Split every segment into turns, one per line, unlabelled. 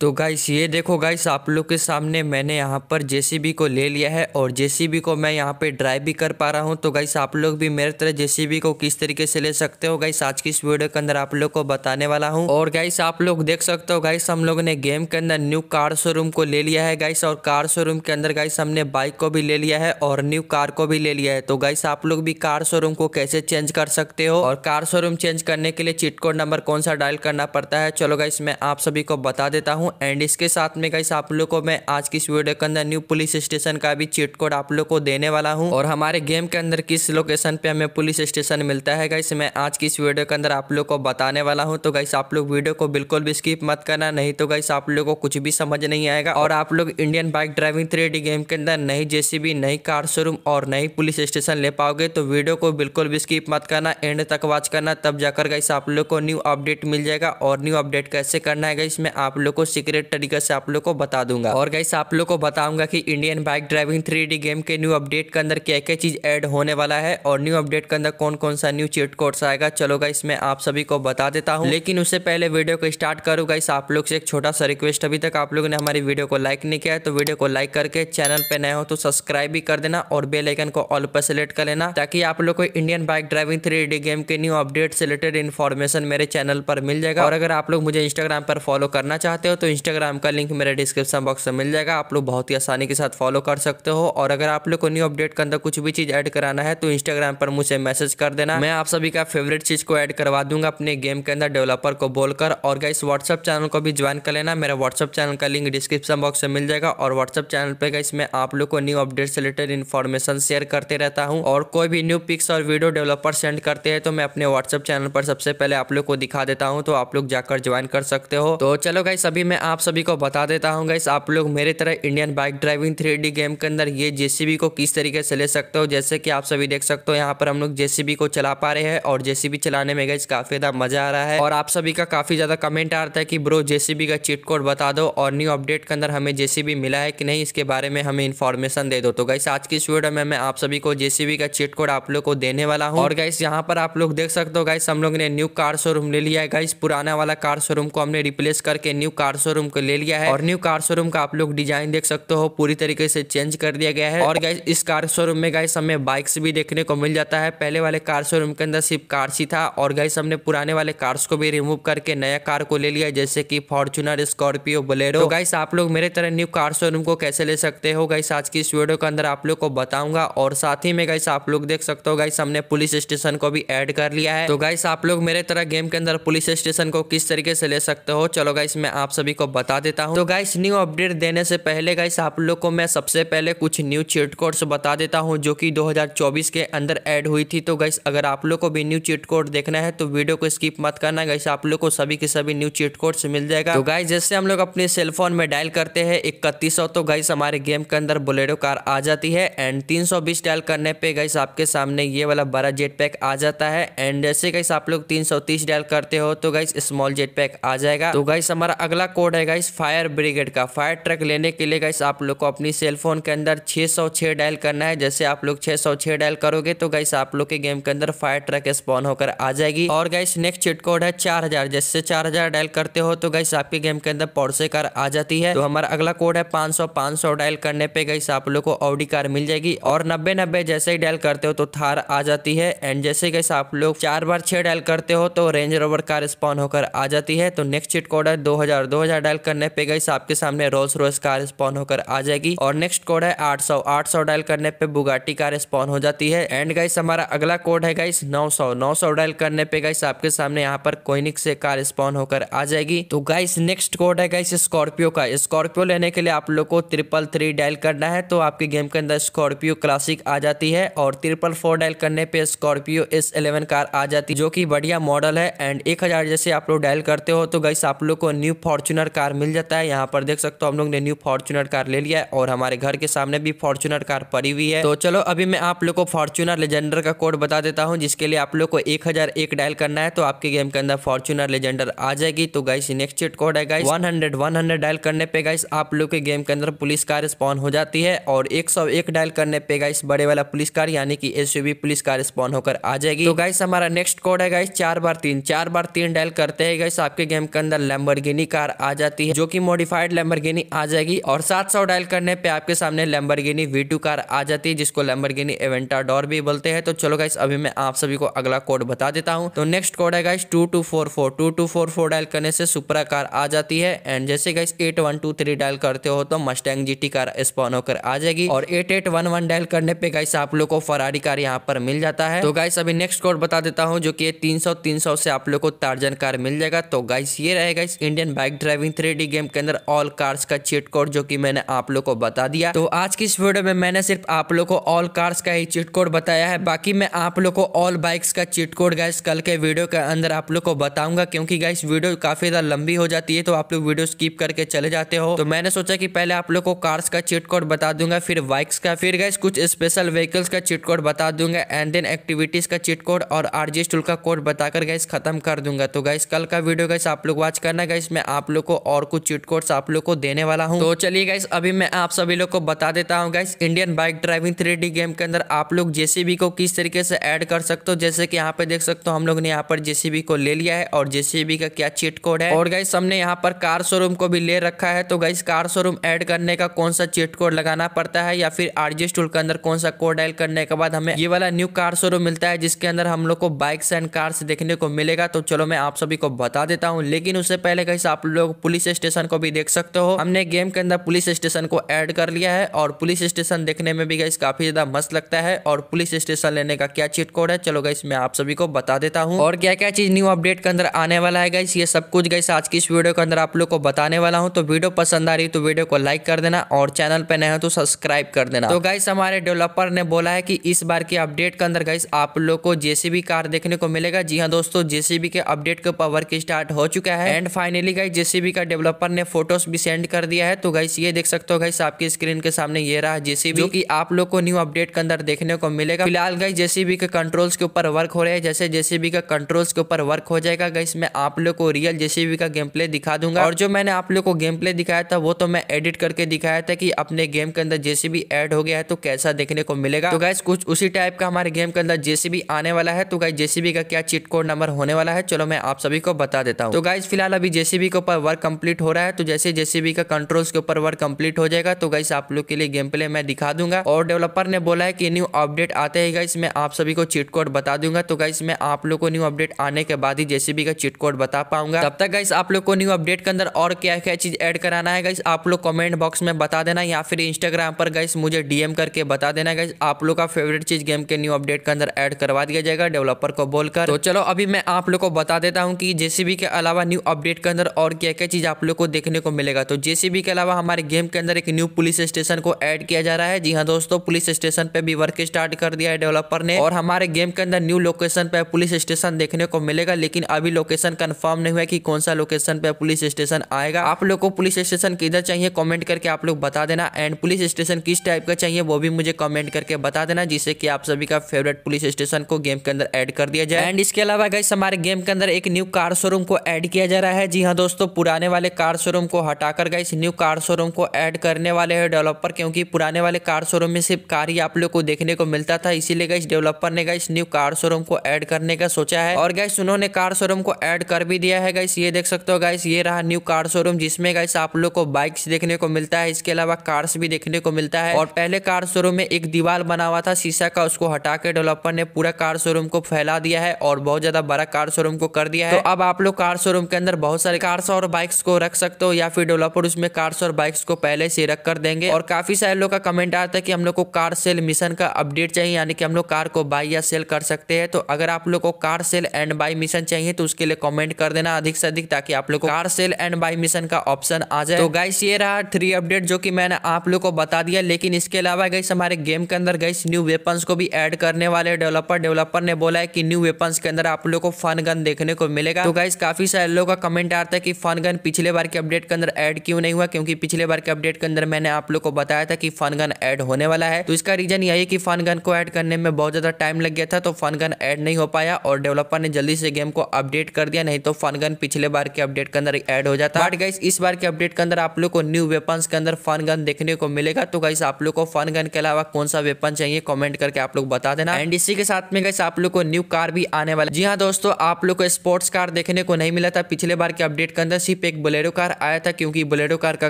तो गाइस ये देखो गाइस आप लोग के सामने मैंने यहाँ पर जेसीबी को ले लिया है और जेसीबी को मैं यहाँ पे ड्राइव भी कर पा रहा हूँ। तो गाइस आप लोग भी मेरे तरह जेसीबी को किस तरीके से ले सकते हो? गाइस आज की इस वीडियो के अंदर आप लोग को बताने वाला हूँ। और गाइस आप लोग देख सकते हो गाइस हम लोग ने गेम के अंदर न्यू कार शोरूम को ले लिया है गाइस और कार शोरूम के अंदर गाइस हमने बाइक को भी ले लिया है और न्यू कार को भी ले लिया है। तो गाइस आप लोग भी कार शोरूम को कैसे चेंज कर सकते हो? और कार शोरूम चेंज करने के लिए चिट कोड नंबर कौन सा डायल करना पड़ता है? चलो गाइस मैं आप सभी को बता देता हूँ। एंड इसके साथ साथ में गाइस आप लोग को मैं आज की इस वीडियो के अंदर न्यू पुलिस स्टेशन का भी चीट कोड आप लोग को देने वाला हूँ। और हमारे गेम के अंदर किस लोकेशन पे हमें पुलिस स्टेशन मिलता है गाइस मैं आज की इस वीडियो के अंदर आप लोग को बताने वाला हूँ। तो गाइस आप लोग वीडियो को बिल्कुल भी स्किप मत करना, नहीं तो गाइस आप लोग को कुछ भी समझ नहीं आएगा। और आप लोग Indian bike driving three game के अंदर नई जेसीबी, नई कार शोरूम और नई पुलिस स्टेशन ले पाओगे तो वीडियो को बिल्कुल भी स्किप मत करना एंड तक वॉच करना, तब जाकर गाइस आप लोग को न्यू अपडेट मिल जाएगा। और न्यू अपडेट कैसे करना है गाइस मैं आप लोग को सीक्रेट तरीके से आप लोग को बता दूँगा। और गाइस आप लोग को बताऊँगा कि Indian bike driving three game के न्यू अपडेट के अंदर क्या क्या चीज़ ऐड होने वाला है और न्यू अपडेट के अंदर कौन कौन सा न्यू चीट कोर्स आएगा। चलो गाइस मैं आप सभी को बता देता हूँ। लेकिन उससे पहले वीडियो को स्टार्ट करूँ गाइस आप लोग से एक छोटा सा रिक्वेस्ट अभी तक आप लोगों ने हमारी वीडियो को लाइक नहीं किया है तो वीडियो को लाइक करके चैनल पे नए हो तो सब्सक्राइब भी कर देना और बेल आइकन को ऑल पर सेलेक्ट कर लेना, ताकि आप लोग को Indian bike driving three game के न्यू अपडेट से रिलेटेड इन्फॉर्मेशन मेरे चैनल पर मिल जाएगा। और अगर आप लोग मुझे इंस्टाग्राम पर फॉलो करना चाहते हो तो इंस्टाग्राम का लिंक मेरे डिस्क्रिप्शन बॉक्स में मिल जाएगा। आप लोग बहुत ही आसानी के साथ फॉलो कर सकते हो। और अगर आप लोग को न्यू अपडेट के अंदर कुछ भी चीज़ ऐड कराना है तो इंस्टाग्राम पर मुझे मैसेज कर देना। मैं आप सभी का फेवरेट चीज़ को ऐड करवा दूँगा अपने गेम के अंदर डेवलपर को बोलकर। और गाइस व्हाट्सअप चैनल को भी ज्वाइन कर लेना। मेरा व्हाट्सअप चैनल का लिंक डिस्क्रिप्शन बॉक्स में मिल जाएगा। और व्हाट्सअप चैनल पर गाइस मैं आप लोग को न्यू अपडेट से रिलेटेड इन्फॉर्मेशन शेयर करते रहता हूँ। और कोई भी न्यू पिक्स और वीडियो डेवलपर सेंड करते हैं तो मैं अपने व्हाट्सअप चैनल पर सबसे पहले आप लोग को दिखा देता हूँ। तो आप लोग जाकर ज्वाइन कर सकते हो। तो चलो गाइस अभी मैं आप सभी को बता देता हूँ गाइस आप लोग मेरे तरह Indian bike driving three game के अंदर ये जेसीबी को किस तरीके से ले सकते हो, जैसे कि आप सभी देख सकते हो, यहाँ पर हम लोग जेसीबी को चला पा रहे हैं और जेसीबी चलाने में गई काफ़ी ज़्यादा मज़ा आ रहा है। और आप सभी का काफ़ी ज़्यादा कमेंट आ रहा है कि, ब्रो जेसीबी का चिट कोड बता दो और न्यू अपडेट के अंदर हमें जेसीबी मिला है कि नहीं, इसके बारे में हमें इन्फॉर्मेशन दे दो। तो गाइस आज की इस वीडियो में मैं आप सभी को जेसीबी का चिट कोड आप लोग को देने वाला हूँ। और गाइस यहाँ पर आप लोग देख सकते हो गाइस हम लोग ने न्यू कार शोरूम ले लिया है गाइस पुराना वाला कार शोरूम को हमने रिप्लेस करके न्यू कार शोरूम को ले लिया है। और न्यू कार शोरूम का आप लोग डिज़ाइन देख सकते हो, पूरी तरीके से चेंज कर दिया गया है। और गाइस इस कार शोरूम में गाइस हमें बाइक्स भी देखने को मिल जाता है। पहले वाले कार शोरूम के अंदर सिर्फ़ कार ही था। और गाइस हमने पुराने वाले कार्स को भी रिमूव करके नया कार को ले लिया जैसे की फॉर्चुनर स्कॉर्पियो बोलेरो तो आप लोग मेरे तरह न्यू कार शोरूम को कैसे ले सकते हो? गाइस आज की इस वीडियो के अंदर आप लोग को बताऊँगा। और साथ ही में गाइस आप लोग देख सकते हो गाइस हमने पुलिस स्टेशन को भी एड कर लिया है। तो गाइस आप लोग मेरे तरह गेम के अंदर पुलिस स्टेशन को किस तरीके से ले सकते हो? चलो गाइस मैं आप सभी को बता देता हूँ। तो गाइस न्यू अपडेट देने से पहले गाइस आप लोग को मैं सबसे पहले कुछ न्यू चीट कोड्स बता देता हूँ, जो कि 2024 के अंदर ऐड हुई थी। तो गैस अगर आप लोग को भी न्यू चीट कोड देखना है तो वीडियो को स्किप मत करना। गैस आप लोग को सभी के सभी न्यू चीट कोड्स मिल जाएगा। तो गाइस जैसे हम लोग अपने सेलफोन में डायल करते हैं, इकतीस तो गाइस हमारे गेम के अंदर बोलेरो कार आ जाती है। एंड तीन सौ बीस डायल करने पे गाइस आपके सामने ये वाला बड़ा जेट पैक आ जाता है। एंड जैसे गाइस आप लोग तीन सौ तीस डायल करते हो तो गाइस स्मॉल जेट पैक आ जाएगा। तो गाइस हमारा अगला कोड है गाइस फायर ब्रिगेड का फायर ट्रक लेने के लिए गाइस आप लोग को अपनी सेलफोन के अंदर छह डायल करना है। जैसे आप लोग छह सौ छह डायल करोगे तो गाइस आप लोग के गेम के अंदर फायर ट्रक स्पॉन होकर आ जाएगी। और गाइस नेक्स्ट चिट कोड है चार हज़ार। जैसे चार हज़ार डायल करते हो तो गाइस आपके गेम के अंदर पोर्से कार आ जाती है। तो हमारा अगला कोड है पाँच सौ पाँच सौ डायल करने पे गाइस आप लोग को ऑडी कार मिल जाएगी। और नब्बे नब्बे जैसे ही डायल करते हो तो थार आ जाती है। एंड जैसे गाइस आप लोग चार बार छह डायल करते हो तो रेंज रोवर कार स्पॉन होकर आ जाती है। तो नेक्स्ट चिट कोड है दो हज़ार। दो हज़ार डायल करने पे गाइस आपके सामने रोल्स रोज कार स्पॉन होकर आ जाएगी। और नेक्स्ट कोड है आठ सौ आठ सौ डायल करने पे बुगाटी कार स्पॉन हो जाती है। एंड गाइस हमारा अगला कोड है गाइस 900 900 डायल करने पे गाइस आपके सामने यहाँ पर कोइनिक से कार स्पॉन होकर आ जाएगी। तो गाइस नेक्स्ट कोड है गाइस स्कॉर्पियो का। स्कॉर्पियो लेने के लिए आप लोग को ट्रिपल थ्री डायल करना है तो आपके गेम के अंदर स्कॉर्पियो क्लासिक आ जाती है और ट्रिपल फोर डायल करने पे स्कॉर्पियो एस इलेवन कार आ जाती है, जो की बढ़िया मॉडल है। एंड एक हज़ार जैसे आप लोग डायल करते हो तो गाइस आप लोग को न्यू फॉर्चुनर कार मिल जाता है। यहाँ पर देख सकते हो हम लोग ने न्यू फॉर्चुनर कार ले लिया है और हमारे घर के सामने भी फॉर्चुनर कार पड़ी हुई है। तो चलो अभी मैं आप लोग को फॉर्चूनर लेजेंडर का कोड बता देता हूँ, जिसके लिए आप लोग को एक हज़ार एक डायल करना है तो आपके गेम के अंदर फॉर्चूनर लेजेंडर आ जाएगी। तो गाइस नेक्स्ट चीट कोड है गाइस 100 100 डायल करने पे गाइस आप लोग के गेम के अंदर पुलिस कार स्पॉन हो जाती है और 101 डायल करने पे गाइस बड़े वाला पुलिस कार यानी कि एस पुलिस कार स्पॉन होकर आ जाएगी। तो गाइस हमारा नेक्स्ट कोड है गाइस चार बार तीन, चार बार तीन डायल करते हैं गाइस आपके गेम के अंदर लैम्बरगिनी कार आ आ जाती है, जो की मॉडिफाइड लेम्बरगिनी आ जाएगी और सात सौ डायल करने पे आपके सामने लेम्बरगिनी वी टू कार आ जाती है, जिसको लेम्बरगिनी एवेंटाडोर भी बोलते हैं। तो चलो गाइस अभी मैं आप सभी को अगला कोड बता देता हूँ। तो नेक्स्ट कोड है guys two two four four two two four four dial करने से सुपरा कार आ जाती है। एंड जैसे guys eight one two three dial करते हो तो मस्टैंग जीटी कार स्पॉन होकर आ जाएगी। और eight eight one one dial करने पे गाइस आप लोग को फरारी कार यहाँ पर मिल जाता है। तो गाइस अभी नेक्स्ट कोड बता देता हूँ, जो की तीन सौ तीन सौ से आप लोग को टार्जन कार मिल जाएगा। तो गाइस ये रहेगा Indian bike driving three game के अंदर ऑल कार्स का चीट कोड जो कि मैंने आप लोग को बता दिया। तो आज की इस वीडियो में मैंने सिर्फ़ आप लोग को ऑल कार्स का ही चीट कोड बताया है। बाकी मैं आप लोग को ऑल बाइक्स का चीट कोड गाइस कल के वीडियो के अंदर आप लोग को बताऊँगा क्योंकि गाइस वीडियो काफ़ी ज़्यादा लंबी हो जाती है तो आप लोग वीडियो स्कीप करके चले जाते हो। तो मैंने सोचा कि पहले आप लोग को कार्स का चीट कोड बता दूँगा, फिर बाइक्स का, फिर गाइस कुछ स्पेशल व्हीकल्स का चीट कोड बता दूँगा एंड देन एक्टिविटीज़ का चीट कोड और आरजी टूल का कोड बताकर गाइस खत्म कर दूँगा। तो गाइस कल का वीडियो गाइस आप लोग वॉच करना गाइस मैं आप लोग को और कुछ चीट कोड्स आप लोग को देने वाला हूँ। तो चलिए गाइस अभी मैं आप सभी लोग को बता देता हूँ guys Indian bike driving three game के अंदर आप लोग जेसीबी को किस तरीके से ऐड कर सकते हो? जैसे कि यहाँ पे देख सकते हो, हम लोग ने यहाँ पर जेसीबी को ले लिया है और जेसीबी का क्या चीट कोड है? और गाइस हमने यहाँ पर कार शोरूम को भी ले रखा है। तो गाइस कार शोरूम ऐड करने का कौन सा चीट कोड लगाना पड़ता है या फिर आरजीएस टूल के अंदर कौन सा कोड डायल करने के बाद हमें ये वाला न्यू कार शोरूम मिलता है, जिसके अंदर हम लोग को बाइक्स एंड कार्स देखने को मिलेगा। तो चलो मैं आप सभी को बता देता हूँ। लेकिन उससे पहले गाइस आप लोग पुलिस स्टेशन को भी देख सकते हो। हमने गेम के अंदर पुलिस स्टेशन को ऐड कर लिया है और पुलिस स्टेशन देखने में भी गाइस काफ़ी ज़्यादा मस्त लगता है और पुलिस स्टेशन लेने का क्या चीट कोड है? चलो गाइस मैं आप सभी को बता देता हूँ। और क्या क्या चीज़ न्यू अपडेट के अंदर आने वाला है गाइस ये सब कुछ गाइस आज की इस वीडियो के अंदर आप लोग को बताने वाला हूँ। तो वीडियो पसंद आ रही तो वीडियो को लाइक कर देना और चैनल पे नए हो तो सब्सक्राइब कर देना। तो गाइस हमारे डेवलपर ने बोला है कि इस बार की अपडेट के अंदर गाइस आप लोग को जेसीबी कार देखने को मिलेगा। जी हाँ दोस्तों, जेसीबी के अपडेट के ऊपर वर्क स्टार्ट हो चुका है। एंड फाइनली गाइस जेसीबी का डेवलपर ने फ़ोटोज़ भी सेंड कर दिया है। तो गाइस, ये देख सकते हो गाइस, आपकी स्क्रीन के सामने ये रहा जेसीबी, जो कि आप लोग को न्यू अपडेट के अंदर देखने को मिलेगा। फ़िलहाल गाइस, जेसीबी के कंट्रोल्स के ऊपर वर्क हो रहे हैं। जैसे जेसीबी का कंट्रोल्स के ऊपर वर्क हो जाएगा, गाइस, मैं आप लोग को रियल जेसीबी का गेम प्ले दिखा दूँगा। और जो मैंने आप लोग को गेम प्ले दिखाया था, वो तो मैं एडिट करके दिखाया था कि अपने गेम के अंदर जेसीबी एड हो गया है तो कैसा देखने को मिलेगा। तो गाइस, कुछ उसी टाइप का हमारे गेम के अंदर जेसीबी आने वाला है। तो गाइस, जेसीबी का क्या चिट कोड नंबर होने वाला है, चलो मैं आप सभी को बता देता हूँ। तो गाइस, फ़िलहाल अभी जेसीबी के ऊपर वर्क कंप्लीट हो रहा है तो जैसे जेसीबी का कंट्रोल्स के ऊपर वर्क कंप्लीट हो जाएगा तो गाइस आप लोग के लिए गेम प्ले मैं दिखा दूँगा। और डेवलपर ने बोला है कि न्यू अपडेट आते ही गाइस मैं आप सभी को चिट कोड बता दूँगा तो गाइस मैं आप लोग को न्यू अपडेट आने के बाद ही जेसीबी का चिट कोड बता पाऊँगा। तब तक गाइस आप लोग को न्यू अपडेट के अंदर और क्या क्या चीज़ ऐड कराना है गाइस आप लोग कमेंट बॉक्स में बता देना, या फिर इंस्टाग्राम पर गाइस मुझे डीएम करके बता देना गाइस आप लोग का फेवरेट चीज़ गेम के न्यू अपडेट के अंदर ऐड करवा दिया जाएगा डेवलपर को बोलकर। तो चलो अभी मैं आप लोग को बता देता हूँ कि जेसीबी के अलावा न्यू अपडेट के अंदर और क्या क्या चीज़ आप लोग को देखने को मिलेगा। तो जेसीबी के अलावा हमारे गेम के अंदर एक न्यू पुलिस स्टेशन को ऐड किया जा रहा है। जी हाँ दोस्तों, पुलिस स्टेशन पे भी वर्क स्टार्ट कर दिया है डेवलपर ने और हमारे गेम के अंदर न्यू लोकेशन पे पुलिस स्टेशन देखने को मिलेगा, लेकिन अभी लोकेशन कंफर्म नहीं हुआ कि कौन सा लोकेशन पे पुलिस स्टेशन आएगा। आप लोग को पुलिस स्टेशन किधर चाहिए कॉमेंट करके आप लोग बता देना। एंड पुलिस स्टेशन किस टाइप का चाहिए वो भी मुझे कॉमेंट करके बता देना, जिससे कि आप सभी का फेवरेट पुलिस स्टेशन को गेम के अंदर ऐड कर दिया जाए। एंड इसके अलावा गाइस हमारे गेम के अंदर एक न्यू कार शोरूम को ऐड किया जा रहा है। जी हाँ दोस्तों पुराने वाले कार शोरूम को हटाकर गाइस न्यू कार शोरूम को ऐड करने वाले हैं डेवलपर क्योंकि पुराने वाले कार शोरूम में सिर्फ़ कार ही आप लोग को देखने को मिलता था। इसीलिए गाइस डेवलपर ने गाइस न्यू कार शोरूम को ऐड करने का सोचा है। और गाइस उन्होंने कार शोरूम को ऐड कर भी दिया है गाइस ये देख सकते हो गाइस ये रहा न्यू कार शोरूम जिसमें गाइस आप लोग को बाइक्स देखने को मिलता है। इसके अलावा कार्स भी देखने को मिलता है। और पहले कार शोरूम में एक दीवार बना हुआ था, शीशा का, उसको हटा के डेवलपर ने पूरा कार शोरूम को फैला दिया है और बहुत ज़्यादा बड़ा कार शोरूम को कर दिया है। तो अब आप लोग कार शोरूम के अंदर बहुत सारे कार्स और बाइक्स को रख सकते हो या फिर डेवलपर उसमें कार्स और बाइक्स को पहले से रख कर देंगे। और काफ़ी सारे लोग का कमेंट आता है कि हम लोग को कार सेल मिशन का अपडेट चाहिए, यानी कि हम लोग कार को बाई या सेल कर सकते हैं। तो अगर आप लोग को car sale and buy mission चाहिए तो उसके लिए कमेंट कर देना अधिक से अधिक, ताकि आप लोग को car sale and buy mission का ऑप्शन आ जाए। तो गाइस ये रहा थ्री अपडेट जो कि मैंने आप लोग को बता दिया। लेकिन इसके अलावा गाइस हमारे गेम के अंदर गाइस न्यू वेपन्स को भी ऐड करने वाले डेवलपर डेवलपर ने बोला है कि न्यू वेपन्स के अंदर आप लोग को फन गन देखने को मिलेगा। तो गाइस काफ़ी सारे लोग का कमेंट आता है कि फन गन पिछले बार के अपडेट के अंदर ऐड क्यों नहीं हुआ? क्योंकि पिछले बार के अपडेट के अंदर मैंने आप लोग को बताया था कि फन गन ऐड होने वाला है। तो इसका रीजन यही कि फन गन को ऐड करने में बहुत ज़्यादा टाइम लग गया था तो फन गन ऐड नहीं हो पाया और डेवलपर ने जल्दी से गेम को अपडेट कर दिया, नहीं तो फनगन पिछले बार के अपडेट के अंदर ऐड हो जाता। बट गाइस इस बार के अपडेट के अंदर आप लोग को न्यू वेपन्स के अंदर फन गन देखने को मिलेगा। तो गाइस आप लोग को फन गन के अलावा कौन सा वेपन चाहिए कमेंट करके आप लोग बता देना। एंड इसी के साथ में गाइस आप लोग को न्यू कार भी आने वाला जी हाँ दोस्तों, आप लोग को स्पोर्ट्स कार देखने को नहीं मिला था पिछले बार के अपडेट के अंदर। सिर्फ़ सिर्फ़ एक बोलेरो कार आया था क्योंकि बोलेरो कार का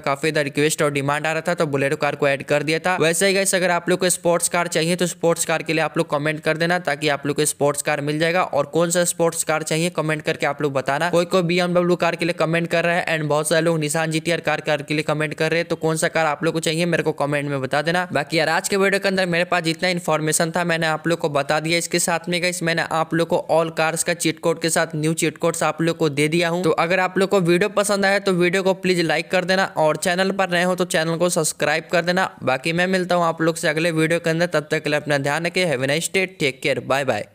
काफ़ी रिक्वेस्ट और डिमांड आ रहा था तो बोलेरो कार को ऐड कर दिया था। वैसे ही गाइस अगर आप लोग को स्पोर्ट्स कार चाहिए तो स्पोर्ट्स कार के लिए आप लोग कमेंट कर देना ताकि आप लोग को स्पोर्ट्स कार मिल जाएगा। और कौन सा स्पोर्ट्स कार चाहिए कमेंट करके आप लोग बताना। कोई कोई बी कार के लिए कमेंट कर रहा है एंड बहुत सारे लोग निशान जी कार कार के लिए कमेंट कर रहे हैं तो कौन सा कार आप लोग को चाहिए, मेरे को कमेंट में बता देना। बाकी यार, आज के वीडियो के अंदर मेरे पास जितना इन्फॉर्मेशन था, मैंने आप लोग को बता दिया। इसके साथ में गाइस मैंने आप लोग को ऑल कार्स का चीट कोड के साथ न्यू चीट कोड आप लोग को दे दिया हूँ। तो अगर आप लोग को वीडियो पसंद आया तो वीडियो को प्लीज़ लाइक कर देना और चैनल पर नए हो तो चैनल को सब्सक्राइब कर देना। बाकी मैं मिलता हूँ आप लोग से अगले वीडियो के अंदर, तब तक के लिए अपना ध्यान रखें। Have nice day take care bye bye